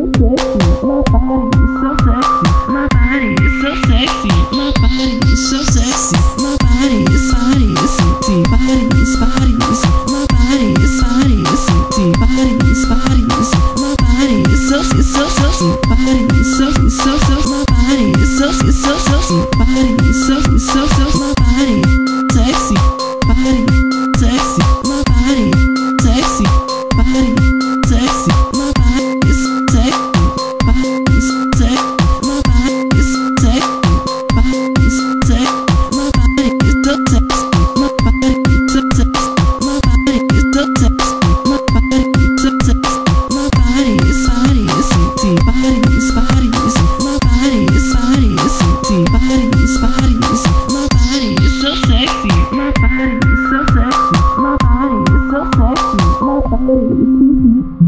so sexy, my body is so sexy, my body is so sexy, my body is so sexy, my body is body is sexy, body is body is my body so body is sexy, body is body is my body is so is so sexy, body is so is so so my body is so is so so body is so is so so my My body is so sexy. My body is so sexy. My body is.